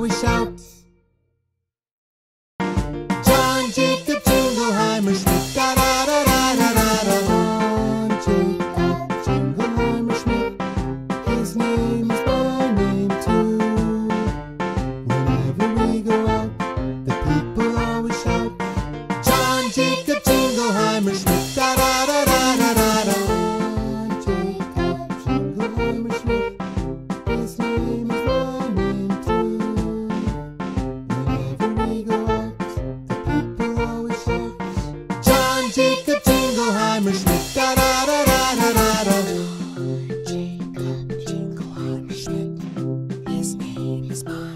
We shout. John Jacob Jingleheimer, Schmidt, da da da da da da da. John Jacob Jingleheimer Schmidt, his name Jingleheimer Schmidt, da da da da da da da. Jacob Jingleheimer Schmidt, his name is mine.